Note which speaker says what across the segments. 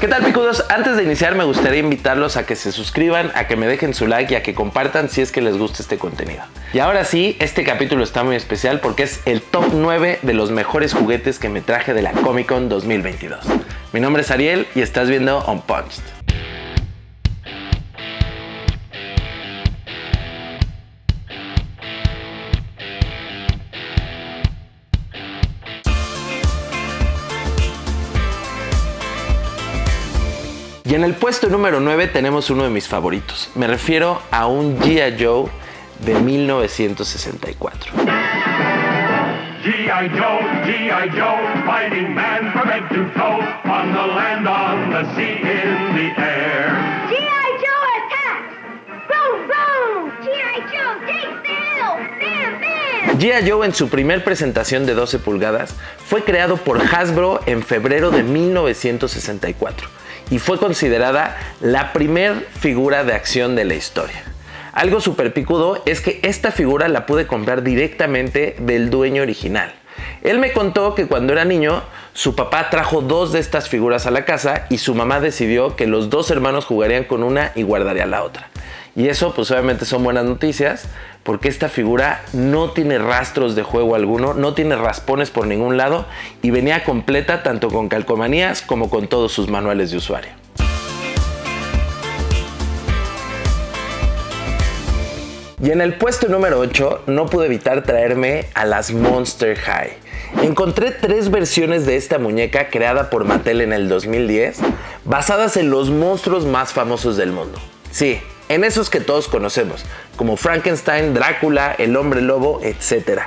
Speaker 1: ¿Qué tal picudos? Antes de iniciar me gustaría invitarlos a que se suscriban, a que me dejen su like y a que compartan si es que les gusta este contenido. Y ahora sí, este capítulo está muy especial porque es el top 9 de los mejores juguetes que me traje de la Comic Con 2022. Mi nombre es Ariel y estás viendo Unpunched. Y en el puesto número 9 tenemos uno de mis favoritos. Me refiero a un G.I. Joe de 1964. G.I. Joe, G.I. Joe, fighting man from head to toe, on the land, on the sea, in the air. G.I. Joe attack! Boom, boom! G.I. Joe takes the! Bam, bam! G.I. Joe en su primer presentación de 12 pulgadas fue creado por Hasbro en febrero de 1964 y fue considerada la primer figura de acción de la historia. Algo súper picudo es que esta figura la pude comprar directamente del dueño original. Él me contó que cuando era niño, su papá trajo dos de estas figuras a la casa y su mamá decidió que los dos hermanos jugarían con una y guardarían la otra. Y eso pues obviamente son buenas noticias porque esta figura no tiene rastros de juego alguno, no tiene raspones por ningún lado y venía completa tanto con calcomanías como con todos sus manuales de usuario. Y en el puesto número 8 no pude evitar traerme a las Monster High. Encontré tres versiones de esta muñeca creada por Mattel en el 2010, basadas en los monstruos más famosos del mundo. Sí, en esos que todos conocemos, como Frankenstein, Drácula, el hombre lobo, etc.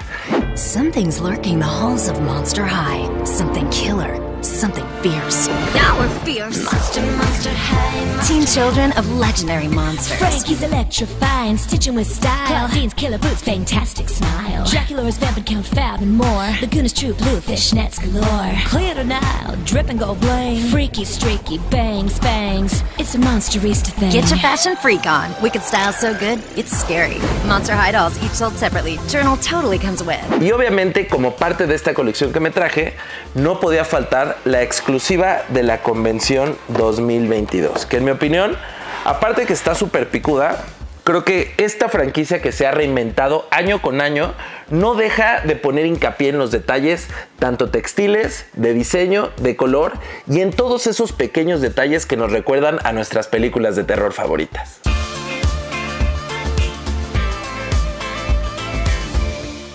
Speaker 1: Something's lurking the halls of Monster High. Something killer, something fierce. Now we're fierce. Monster, monster high. Monster Teen children of legendary monsters. Frankie's electrifying, stitching with style. Claudine's killer boots, fantastic smile. Dracula's vamping count fab and more. Laguna's true blue fishnets galore. Clear to now, drip and go bling. Freaky, streaky, bangs, bangs. It's a monsterista thing. Get your fashion freak on. Wicked style so good, it's scary. Monster High dolls, each sold separately. Journal totally comes with. Y obviamente, como parte de esta colección que me traje, no podía faltar la exclusiva de la convención 2022, que en mi opinión, aparte que está súper picuda, creo que esta franquicia que se ha reinventado año con año no deja de poner hincapié en los detalles, tanto textiles, de diseño, de color y en todos esos pequeños detalles que nos recuerdan a nuestras películas de terror favoritas.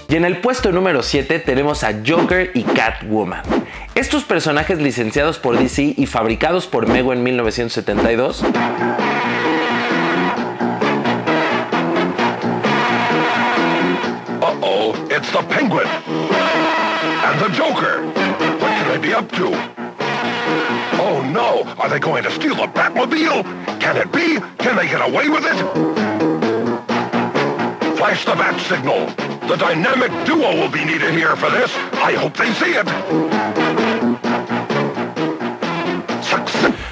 Speaker 1: Y en el puesto número 7 tenemos a Joker y Catwoman. Estos personajes licenciados por DC y fabricados por Mego en 1972 Uh-oh, it's the Penguin and the Joker. What can I be up to? Oh no, are they going to steal the Batmobile? Can it be? Can they get away with it? Flash the bat signal. The dynamic duo will be needed here for this. I hope they see it.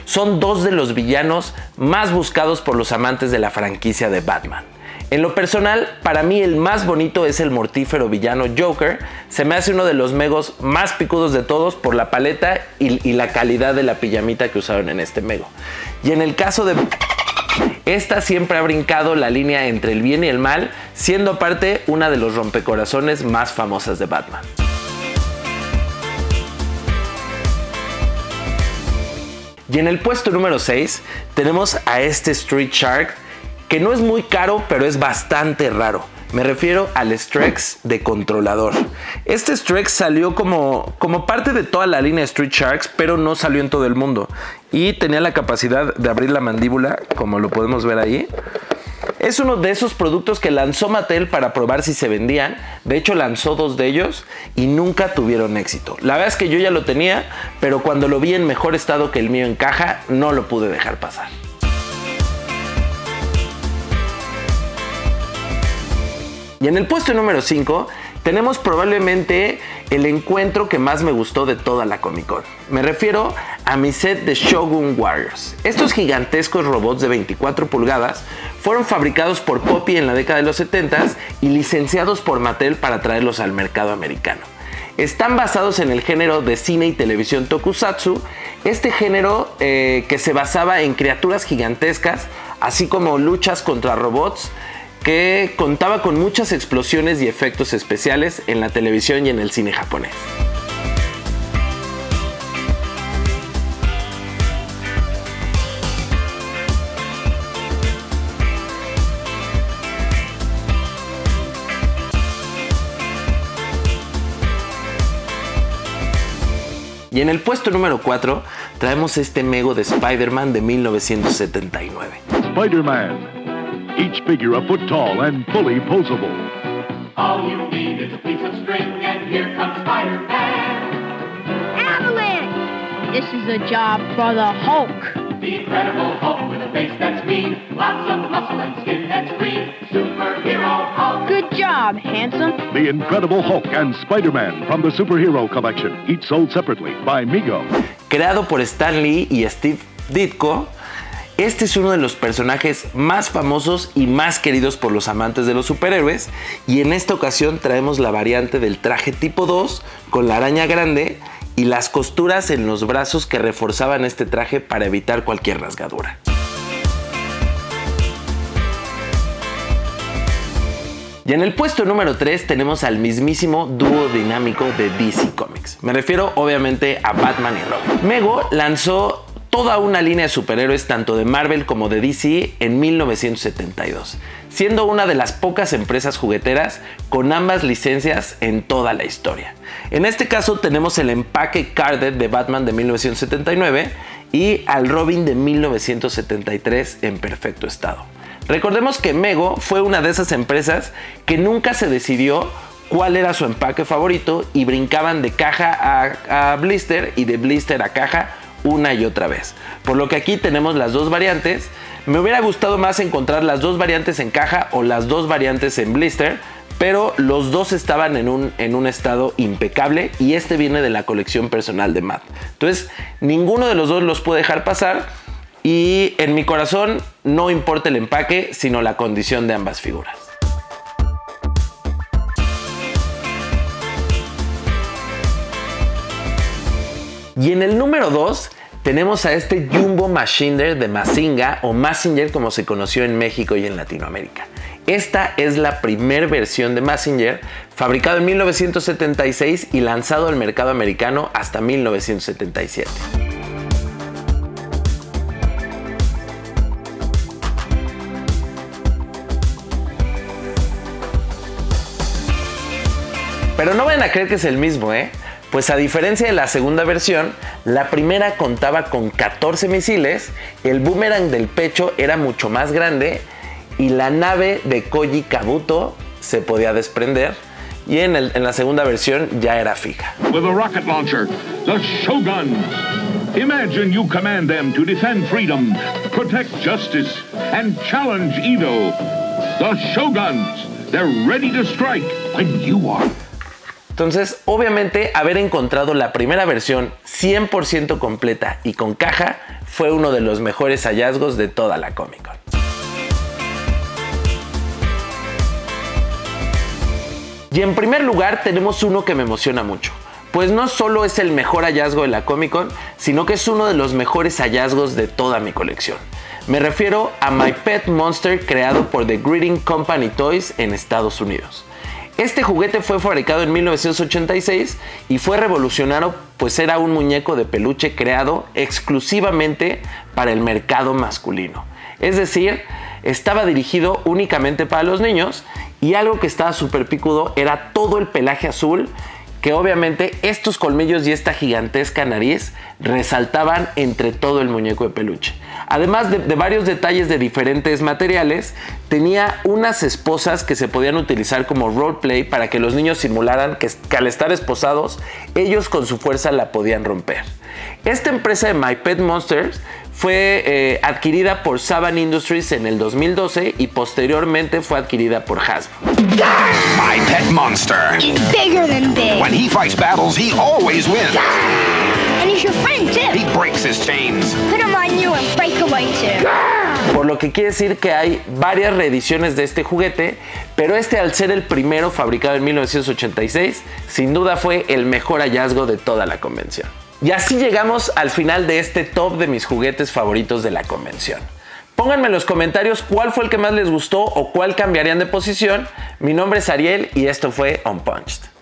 Speaker 1: Son dos de los villanos más buscados por los amantes de la franquicia de Batman. En lo personal, para mí el más bonito es el mortífero villano Joker. Se me hace uno de los megos más picudos de todos por la paleta y, y la calidad de la pijamita que usaron en este mego. Y en el caso de esta siempre ha brincado la línea entre el bien y el mal, siendo aparte una de los rompecorazones más famosas de Batman. Y en el puesto número 6 tenemos a este Street Shark que no es muy caro pero es bastante raro. Me refiero al Strex de controlador. Este Strex salió como, como parte de toda la línea Street Sharks, pero no salió en todo el mundo. Y tenía la capacidad de abrir la mandíbula, como lo podemos ver ahí. Es uno de esos productos que lanzó Mattel para probar si se vendían. De hecho, lanzó dos de ellos y nunca tuvieron éxito. La verdad es que yo ya lo tenía, pero cuando lo vi en mejor estado que el mío en caja, no lo pude dejar pasar. Y en el puesto número 5 tenemos probablemente el encuentro que más me gustó de toda la Comic Con. Me refiero a mi set de Shogun Warriors. Estos gigantescos robots de 24 pulgadas fueron fabricados por Poppy en la década de los 70 y licenciados por Mattel para traerlos al mercado americano. Están basados en el género de cine y televisión tokusatsu, este género eh, que se basaba en criaturas gigantescas, así como luchas contra robots, que contaba con muchas explosiones y efectos especiales en la televisión y en el cine japonés. Y en el puesto número 4 traemos este Mego de Spider-Man de 1979.
Speaker 2: Spider-Man, each figure a foot tall and fully posable.
Speaker 3: All you need is a piece of string, and here comes Spider-Man.
Speaker 4: Avalanche! This is a job for the Hulk.
Speaker 3: The Incredible Hulk with a face that's mean, lots of muscle and skin that's green. Superhero Hulk.
Speaker 4: Good job, handsome.
Speaker 2: The Incredible Hulk and Spider-Man from the Superhero Collection, each sold separately by Mego.
Speaker 1: Creado por Stan Lee y Steve Ditko, este es uno de los personajes más famosos y más queridos por los amantes de los superhéroes y en esta ocasión traemos la variante del traje tipo 2 con la araña grande y las costuras en los brazos que reforzaban este traje para evitar cualquier rasgadura. Y en el puesto número 3 tenemos al mismísimo dúo dinámico de DC Comics. Me refiero obviamente a Batman y Robin. Mego lanzó toda una línea de superhéroes tanto de Marvel como de DC en 1972, siendo una de las pocas empresas jugueteras con ambas licencias en toda la historia. En este caso tenemos el empaque carded de Batman de 1979 y al Robin de 1973 en perfecto estado. Recordemos que Mego fue una de esas empresas que nunca se decidió cuál era su empaque favorito y brincaban de caja a, a blister y de blister a caja una y otra vez. Por lo que aquí tenemos las dos variantes. Me hubiera gustado más encontrar las dos variantes en caja o las dos variantes en blister, pero los dos estaban en un, en un estado impecable y este viene de la colección personal de Matt. Entonces, ninguno de los dos los puede dejar pasar y en mi corazón no importa el empaque, sino la condición de ambas figuras. Y en el número 2 tenemos a este Jumbo Machinder de Mazinga o Massinger como se conoció en México y en Latinoamérica. Esta es la primera versión de Massinger, fabricado en 1976 y lanzado al mercado americano hasta 1977. Pero no vayan a creer que es el mismo, ¿eh? Pues a diferencia de la segunda versión, la primera contaba con 14 misiles, el boomerang del pecho era mucho más grande y la nave de Koji Kabuto se podía desprender y en, la segunda versión ya era fija.
Speaker 2: With a rocket launcher, the Shoguns. Imagine you command them to defend freedom, protect justice, and challenge evil. The Shoguns. They're ready to strike when you are.
Speaker 1: Entonces, obviamente, haber encontrado la primera versión 100% completa y con caja fue uno de los mejores hallazgos de toda la Comic Con. Y en primer lugar tenemos uno que me emociona mucho, pues no solo es el mejor hallazgo de la Comic Con, sino que es uno de los mejores hallazgos de toda mi colección. Me refiero a My Pet Monster creado por The Greeting Company Toys en Estados Unidos. Este juguete fue fabricado en 1986 y fue revolucionario pues era un muñeco de peluche creado exclusivamente para el mercado masculino. Es decir, estaba dirigido únicamente para los niños y algo que estaba súper picudo era todo el pelaje azul que obviamente estos colmillos y esta gigantesca nariz resaltaban entre todo el muñeco de peluche. Además de, varios detalles de diferentes materiales, tenía unas esposas que se podían utilizar como roleplay para que los niños simularan que al estar esposados, ellos con su fuerza la podían romper. Esta empresa de My Pet Monsters fue eh, adquirida por Saban Industries en el 2012 y posteriormente fue adquirida por Hasbro.
Speaker 5: My pet monster.
Speaker 4: He's bigger than big.
Speaker 5: When he fights battles, he always wins.
Speaker 4: And he's your friend, too.
Speaker 5: He breaks his chains.
Speaker 4: Put him on you and break away, too.
Speaker 1: por lo que quiere decir que hay varias reediciones de este juguete, pero este al ser el primero fabricado en 1986, sin duda fue el mejor hallazgo de toda la convención. Y así llegamos al final de este top de mis juguetes favoritos de la convención. Pónganme en los comentarios cuál fue el que más les gustó o cuál cambiarían de posición. Mi nombre es Ariel y esto fue Unpunched.